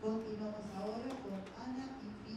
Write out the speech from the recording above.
Continuamos ahora con Ana y